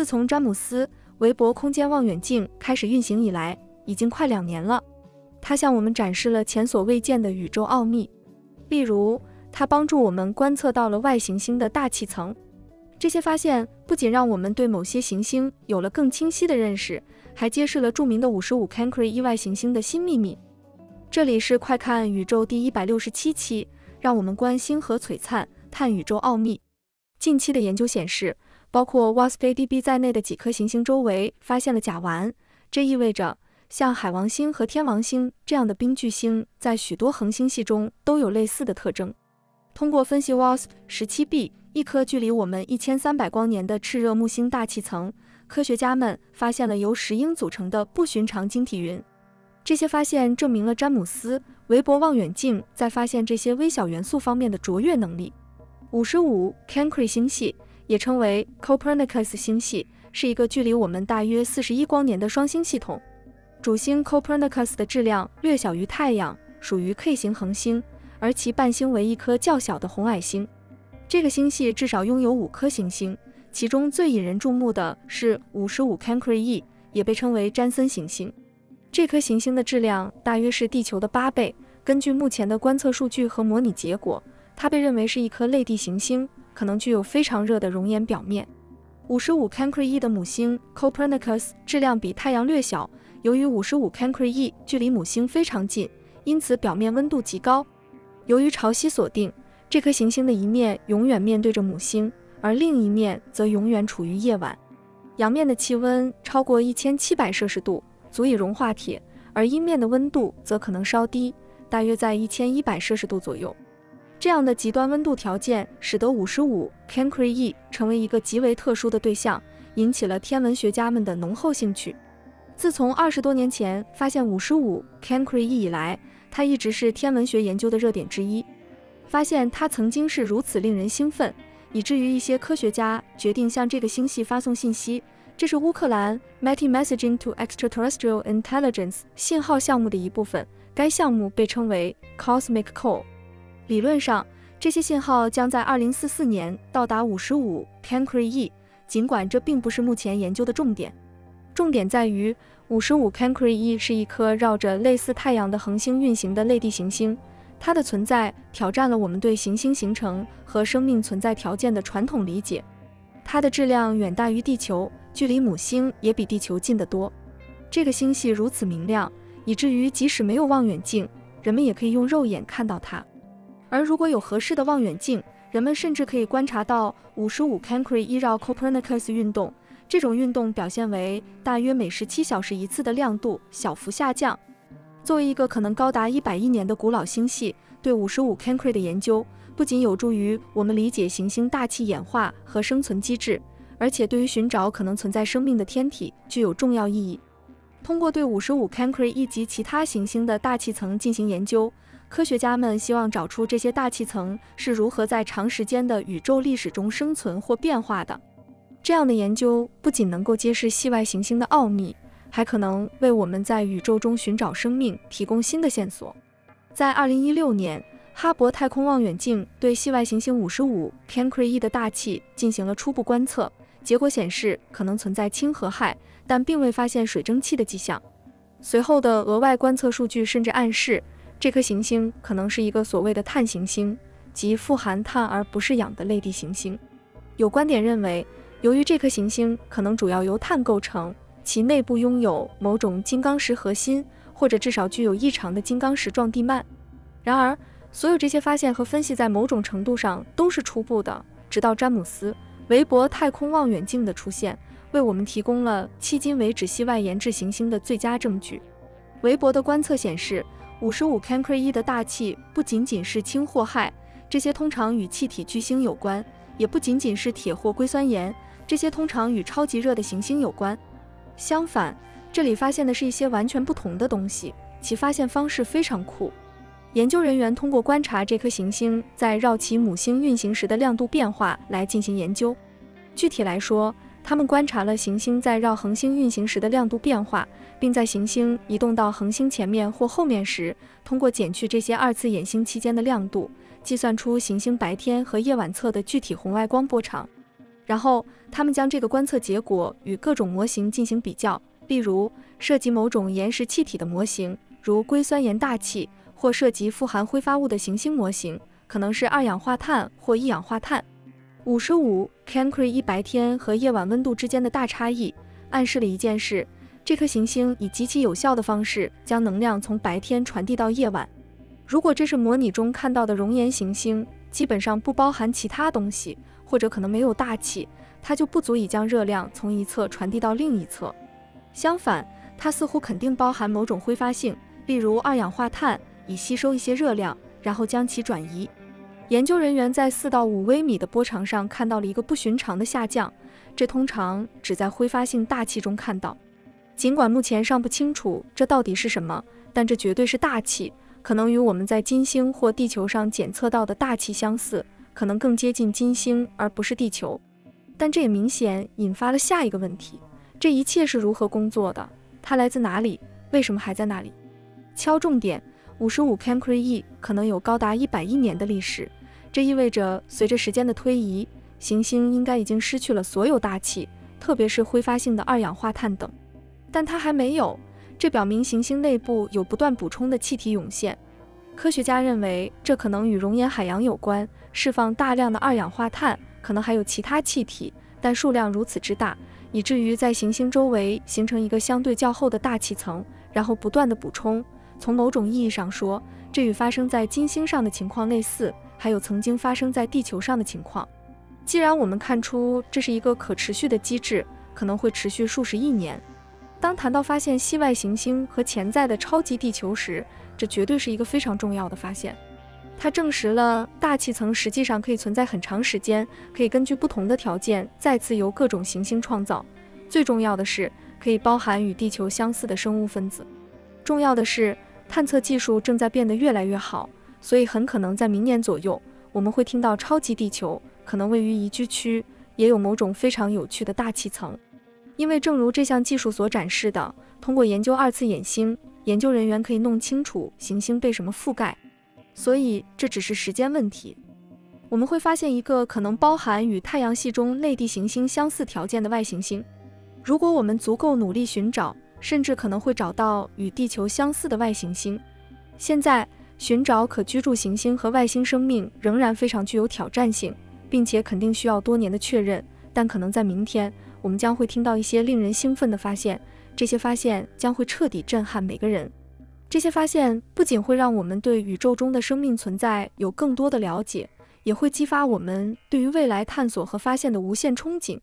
自从詹姆斯·韦伯空间望远镜开始运行以来，已经快两年了。它向我们展示了前所未见的宇宙奥秘，例如，它帮助我们观测到了外行星的大气层。这些发现不仅让我们对某些行星有了更清晰的认识，还揭示了著名的五十五 Cancri 意外行星的新秘密。这里是快看宇宙第一百六十七期，让我们观星河璀璨，探宇宙奥秘。近期的研究显示，包括 WASP-ADB 在内的几颗行星周围发现了甲烷，这意味着像海王星和天王星这样的冰巨星在许多恒星系中都有类似的特征。通过分析 WASP-17b 一颗距离我们一千三百光年的炽热木星大气层，科学家们发现了由石英组成的不寻常晶体云。这些发现证明了詹姆斯·韦伯望远镜在发现这些微小元素方面的卓越能力。五十五 Cancri 星系也称为 Copernicus 星系，是一个距离我们大约四十一光年的双星系统。主星 Copernicus 的质量略小于太阳，属于 K 型恒星，而其伴星为一颗较小的红矮星。这个星系至少拥有五颗行星，其中最引人注目的是五十五 Cancri e，也被称为詹森行星。这颗行星的质量大约是地球的八倍。根据目前的观测数据和模拟结果，它被认为是一颗类地行星，可能具有非常热的熔岩表面。五十五 Cancri e 的母星 Copernicus 质量比太阳略小，由于五十五 Cancri e 距离母星非常近，因此表面温度极高。由于潮汐锁定，这颗行星的一面永远面对着母星，而另一面则永远处于夜晚。阳面的气温超过一千七百摄氏度。足以融化铁，而阴面的温度则可能稍低，大约在一千一百摄氏度左右。这样的极端温度条件使得五十五 Cancri e 成为一个极为特殊的对象，引起了天文学家们的浓厚兴趣。自从二十多年前发现五十五 Cancri e 以来，它一直是天文学研究的热点之一。发现它曾经是如此令人兴奋，以至于一些科学家决定向这个星系发送信息。这是乌克兰 Meti Messaging to Extraterrestrial Intelligence 信号项目的一部分。该项目被称为 Cosmic Call。理论上，这些信号将在2044年到达55 Cancri e，尽管这并不是目前研究的重点。重点在于55 Cancri e 是一颗绕着类似太阳的恒星运行的类地行星，它的存在挑战了我们对行星形成和生命存在条件的传统理解。它的质量远大于地球。距离母星也比地球近得多。这个星系如此明亮，以至于即使没有望远镜，人们也可以用肉眼看到它。而如果有合适的望远镜，人们甚至可以观察到五十五 Cancri 依绕 Copernicus 运动。这种运动表现为大约每十七小时一次的亮度小幅下降。作为一个可能高达一百亿年的古老星系，对五十五 Cancri 的研究不仅有助于我们理解行星大气演化和生存机制。而且对于寻找可能存在生命的天体具有重要意义。通过对五十五 Cancri 以及其他行星的大气层进行研究，科学家们希望找出这些大气层是如何在长时间的宇宙历史中生存或变化的。这样的研究不仅能够揭示系外行星的奥秘，还可能为我们在宇宙中寻找生命提供新的线索。在二零一六年，哈勃太空望远镜对系外行星五十五 Cancri e 的大气进行了初步观测。结果显示可能存在氢和氦，但并未发现水蒸气的迹象。随后的额外观测数据甚至暗示这颗行星可能是一个所谓的碳行星，即富含碳而不是氧的类地行星。有观点认为，由于这颗行星可能主要由碳构成，其内部拥有某种金刚石核心，或者至少具有异常的金刚石状地幔。然而，所有这些发现和分析在某种程度上都是初步的，直到詹姆斯。韦伯太空望远镜的出现，为我们提供了迄今为止系外研制行星的最佳证据。韦伯的观测显示，五十五 Cancri e 的大气不仅仅是氢或氦，这些通常与气体巨星有关；也不仅仅是铁或硅酸盐，这些通常与超级热的行星有关。相反，这里发现的是一些完全不同的东西，其发现方式非常酷。研究人员通过观察这颗行星在绕其母星运行时的亮度变化来进行研究。具体来说，他们观察了行星在绕恒星运行时的亮度变化，并在行星移动到恒星前面或后面时，通过减去这些二次衍星期间的亮度，计算出行星白天和夜晚侧的具体红外光波长。然后他们将这个观测结果与各种模型进行比较，例如涉及某种岩石气体的模型，如硅酸盐大气，或涉及富含挥发物的行星模型，可能是二氧化碳或一氧化碳。五十五 Cancri 一白天和夜晚温度之间的大差异，暗示了一件事：这颗行星以极其有效的方式将能量从白天传递到夜晚。如果这是模拟中看到的熔岩行星，基本上不包含其他东西，或者可能没有大气，它就不足以将热量从一侧传递到另一侧。相反，它似乎肯定包含某种挥发性，例如二氧化碳，以吸收一些热量，然后将其转移。研究人员在四到五微米的波长上看到了一个不寻常的下降，这通常只在挥发性大气中看到。尽管目前尚不清楚这到底是什么，但这绝对是大气。可能与我们在金星或地球上检测到的大气相似，可能更接近金星而不是地球。但这也明显引发了下一个问题：这一切是如何工作的？它来自哪里？为什么还在那里？敲重点：五十五 Cancri E 可能有高达一百亿年的历史，这意味着随着时间的推移，行星应该已经失去了所有大气，特别是挥发性的二氧化碳等。但它还没有。这表明行星内部有不断补充的气体涌现。科学家认为这可能与熔岩海洋有关，释放大量的二氧化碳，可能还有其他气体，但数量如此之大，以至于在行星周围形成一个相对较厚的大气层，然后不断的补充。从某种意义上说，这与发生在金星上的情况类似，还有曾经发生在地球上的情况。既然我们看出这是一个可持续的机制，可能会持续数十亿年。当谈到发现系外行星和潜在的超级地球时，这绝对是一个非常重要的发现。它证实了大气层实际上可以存在很长时间，可以根据不同的条件再次由各种行星创造。最重要的是，可以包含与地球相似的生物分子。重要的是，探测技术正在变得越来越好，所以很可能在明年左右，我们会听到超级地球可能位于宜居区，也有某种非常有趣的大气层。因为正如这项技术所展示的，通过研究二次衍星，研究人员可以弄清楚行星被什么覆盖，所以这只是时间问题。我们会发现一个可能包含与太阳系中内地行星相似条件的外行星。如果我们足够努力寻找，甚至可能会找到与地球相似的外行星。现在寻找可居住行星和外星生命仍然非常具有挑战性，并且肯定需要多年的确认，但可能在明天。我们将会听到一些令人兴奋的发现，这些发现将会彻底震撼每个人。这些发现不仅会让我们对宇宙中的生命存在有更多的了解，也会激发我们对于未来探索和发现的无限憧憬。